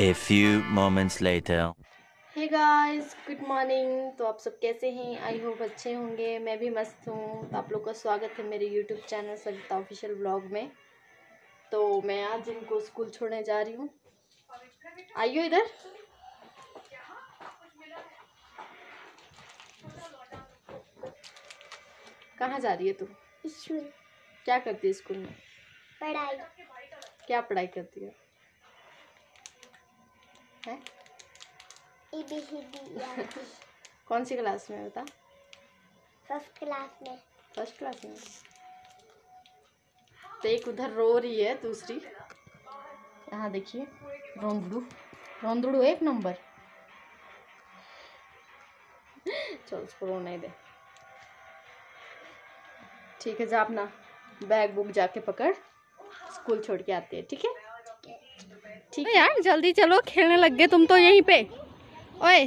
A few moments later. Hey guys good morning तो आप सब कैसे हैं? आई होप अच्छे होंगे। मैं भी मस्त हूँ। तो आप लोग का स्वागत है मेरे YouTube channel Savita official blog में। तो मैं आज इनको स्कूल छोड़ने जा रही हूँ। आइयो इधर। कहाँ जा रही है तू? स्कूल। क्या करती है स्कूल में? पढ़ाई। क्या पढ़ाई करती है? हैं? कौन सी क्लास में बता? फ़र्स्ट क्लास में। फ़र्स्ट क्लास में। तो एक उधर रो रही है दूसरी। यहाँ देखिए रोंदड़ू। रोंदड़ू एक नंबर। चल उसको रोने दे। ठीक है जा अपना बैग बुक जाके पकड़। स्कूल छोड़ के आती है ठीक है? ठीक है यार जल्दी चलो खेलने लग गए तुम तो यहीं पे। ओए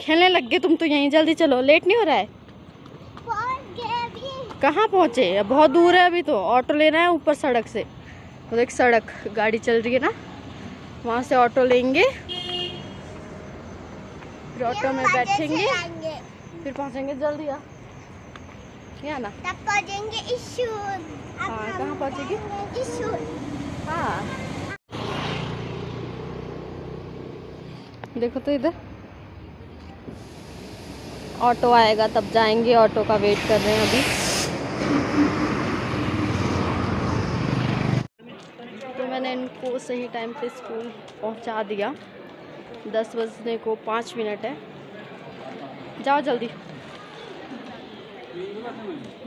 खेलने लग गए तुम तो यहीं जल्दी चलो लेट नहीं हो रहा है? कहाँ पहुँचे? बहुत दूर है अभी तो ऑटो लेना है ऊपर सड़क से। तो देख सड़क गाड़ी चल रही है ना वहाँ से ऑटो लेंगे। फिर ऑटो में बैठेंगे। फिर पहुँचेंगे जल्दी आ। यहाँ ना। तब पहुँचेंगे हाँ कहाँ पहुँचेगी? हाँ। देखो तो इधर। ऑटो आएगा, तब जाएँगे। ऑटो का वेट कर रहे हैं अभी। तो मैंने इनको सही टाइम पे स्कूल पहुँचा दिया। दस बजने को पाँच मिनट है। जाओ जल्दी।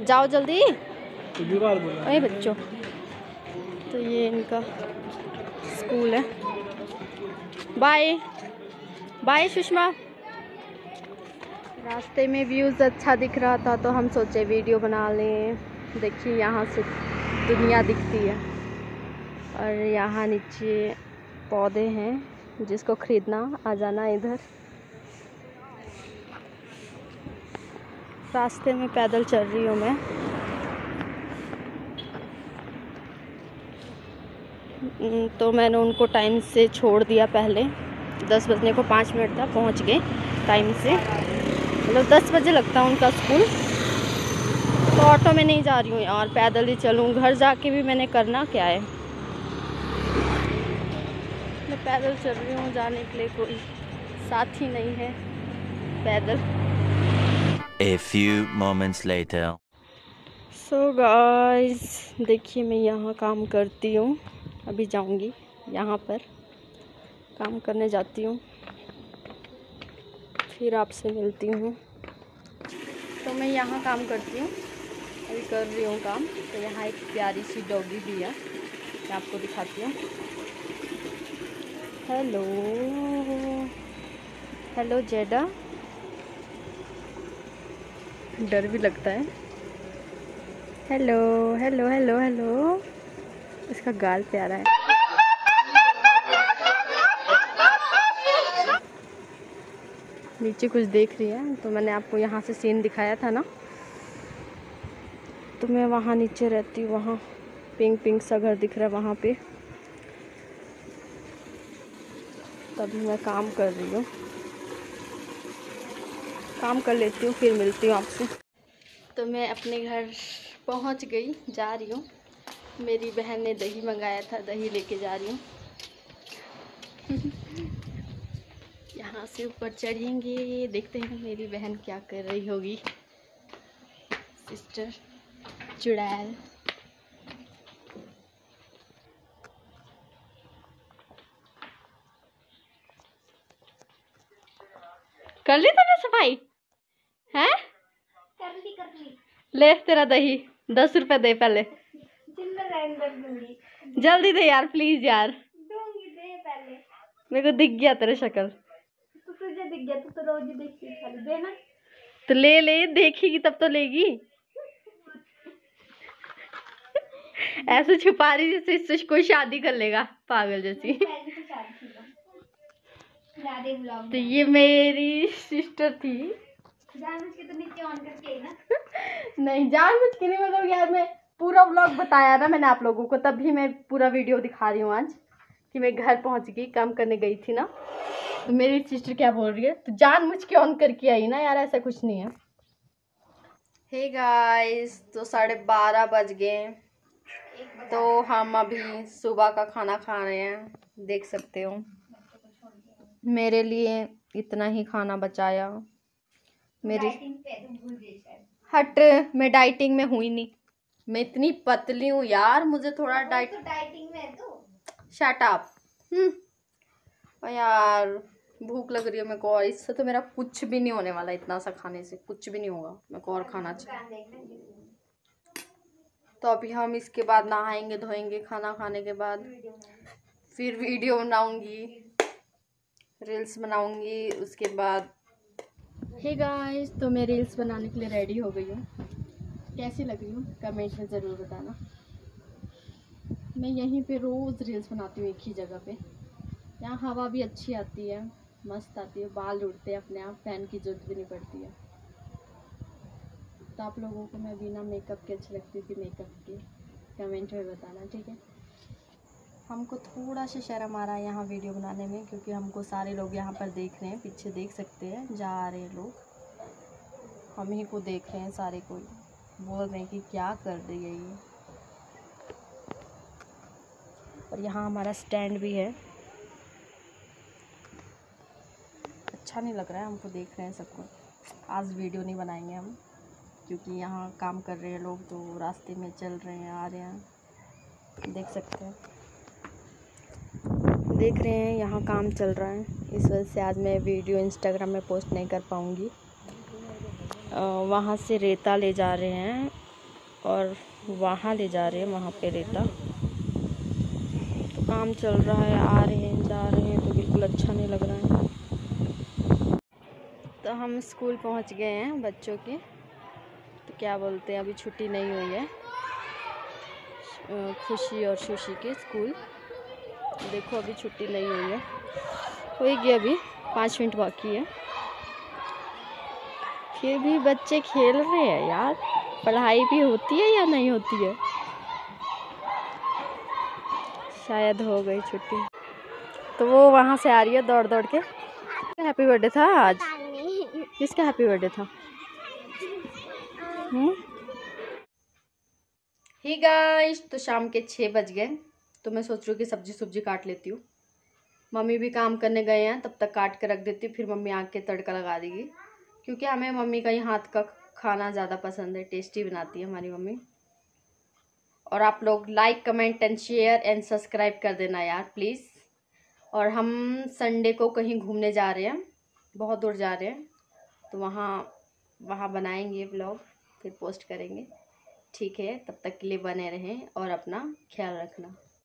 जाओ जल्दी। अरे बच्चों। तो ये इनका स्कूल है। बाय बाय सुषमा रास्ते में व्यूज़ अच्छा दिख रहा था तो हम सोचे वीडियो बना लें। देखिए यहाँ से दुनिया दिखती है। और यहाँ नीचे पौधे हैं जिसको ख़रीदना आ जाना इधर। रास्ते में पैदल चल रही हूँ मैं। हम्म, तो मैंने उनको टाइम से छोड़ दिया पहले। दस बजने को पाँच मिनट था पहुँच गए टाइम से। मतलब दस बजे लगता है उनका स्कूल तो ऑटो में नहीं जा रही हूँ यार पैदल ही चलूँ। घर जाके भी मैंने करना क्या है? मैं पैदल चल रही हूँ जाने के लिए कोई साथ ही नहीं है पैदल। A few moments later. So guys देखिए मैं यहाँ काम करती हूँ। अभी जाऊँगी यहाँ पर। काम करने जाती हूँ। फिर आपसे मिलती हूँ। तो मैं यहाँ काम करती हूँ। अभी कर रही हूँ काम। तो यहाँ एक प्यारी सी डॉगी भी है। मैं आपको दिखाती हूँ। हेलो। हेलो, जेडा। डर भी लगता है। Hello hello hello hello. इसका गाल प्यारा है। नीचे कुछ देख रही है। तो मैंने आपको यहाँ से सीन दिखाया था ना। तो मैं वहाँ नीचे रहती हूँ, वहाँ पिंक पिंक सा घर दिख रहा है वहाँ पे। तभी मैं काम कर रही हूँ। काम कर लेती हूँ, फिर मिलती हूँ आपसे। तो मैं अपने घर पहुँच गई, जा रही हूँ। मेरी बहन ने दही मंगाया था, दही लेके जा रही हूँ। यहाँ से ऊपर चढ़ेंगे। देखते हैं मेरी बहन क्या कर रही होगी। सिस्टर चुड़ैल। कर ली तूने सफ़ाई? है? कर ली कर ली। ले तेरा दही दस रुपए दे पहले। जल्दी दे यार प्लीज़ यार। दूँगी दे पहले। मेरे को दिख गया तेरा शक्ल तो तुझे दिख गया तू तो रोज देखती खाली देना तो ले ले देखेगी तब तो लेगी। ऐसे छुपा रही जैसे इससे कोई शादी कर लेगा पागल जैसी। तो ये मेरी सिस्टर थी। तो नीचे ऑन करके ना। नहीं जान बुझ के नहीं मतलब यार मैं पूरा व्लॉग बताया ना मैंने आप लोगों को तभी मैं पूरा वीडियो दिखा रही हूँ आज कि मैं घर पहुँच गई काम करने गई थी ना। तो मेरी सिस्टर क्या बोल रही है? तो जान मुझ के ऑन करके आई ना यार ऐसा कुछ नहीं है। हे hey गाइस तो साढ़े बारह बज गए। तो हम अभी सुबह का खाना खा रहे हैं देख सकते हो। मेरे लिए इतना ही खाना बचाया। मेरी हट मैं डाइटिंग में हुई नहीं। मैं इतनी पतली हूँ यार मुझे थोड़ा डाइट तो डाइटिंग में तो। Shut up hmm. यार भूख लग रही है मेरे को और इससे तो मेरा कुछ भी नहीं होने वाला इतना सा खाने से कुछ भी नहीं होगा। मेरे को और खाना चाहिए। तो अभी हम इसके बाद नहाएँगे धोएँगे खाना खाने के बाद। फिर वीडियो बनाऊँगी रील्स बनाऊँगी उसके बाद। हे hey गाइस तो मैं रील्स बनाने के लिए रेडी हो गई हूँ। कैसी लग रही हूँ? कमेंट में ज़रूर बताना। मैं यहीं पे रोज़ रील्स बनाती हूँ एक ही जगह पे। यहाँ हवा भी अच्छी आती है। मस्त आती है, बाल उड़ते हैं अपने आप, फ़ैन की ज़रूरत भी नहीं पड़ती है। तो आप लोगों को मैं बिना मेकअप के अच्छी लगती थी मेकअप की कमेंट में बताना, ठीक है? हमको थोड़ा सा शर्म आ रहा है यहाँ वीडियो बनाने में, क्योंकि हमको सारे लोग यहाँ पर देख रहे हैं, पीछे देख सकते हैं, जा रहे हैं लोग। हम ही को देख रहे हैं सारे कोई। बोल रहे हैं कि क्या कर रही है ये। और यहाँ हमारा स्टैंड भी है। अच्छा नहीं लग रहा है, हमको देख रहे हैं सबको आज वीडियो नहीं बनाएँगे हम, क्योंकि यहाँ काम कर रहे हैं लोग तो रास्ते में चल रहे हैं, आ रहे हैं। देख सकते हैं। देख रहे हैं, यहाँ काम चल रहा है। इस वजह से आज मैं वीडियो इंस्टाग्राम में पोस्ट नहीं कर पाऊँगी। वहाँ से रेता ले जा रहे हैं, और वहाँ ले जा रहे हैं, वहाँ पे रेता। तो काम चल रहा है, आ रहे हैं, जा रहे हैं तो बिल्कुल अच्छा नहीं लग रहा है। हम स्कूल पहुँच गए हैं बच्चों के। तो क्या बोलते हैं, अभी छुट्टी नहीं हुई है। खुशी और सुशी के स्कूल। देखो, अभी छुट्टी नहीं हुई है। होगी अभी, पाँच मिनट बाकी है। फिर भी बच्चे खेल रहे हैं यार। पढ़ाई भी होती है या नहीं होती है? शायद हो गई छुट्टी। तो वो वहाँ से आ रही है दौड़ दौड़ के। हैप्पी बर्थडे था आज। किसका हैप्पी बर्थडे था? ही गाइस तो शाम के छः बज गए तो मैं सोच रही हूँ कि सब्ज़ी सब्ज़ी काट लेती हूँ। मम्मी भी काम करने गए हैं, तब तक काट के रख देती हूँ, फिर मम्मी आग के तड़का लगा देगी। क्योंकि हमें मम्मी का ही हाथ का खाना ज़्यादा पसंद है टेस्टी बनाती है हमारी मम्मी। और आप लोग like comment and share and subscribe कर देना यार प्लीज़ और हम संडे को कहीं घूमने जा रहे हैं, बहुत दूर जा रहे हैं। तो वहाँ वहाँ बनाएँगे ब्लॉग फिर पोस्ट करेंगे। ठीक है, तब तक के लिए बने रहें और अपना ख्याल रखना।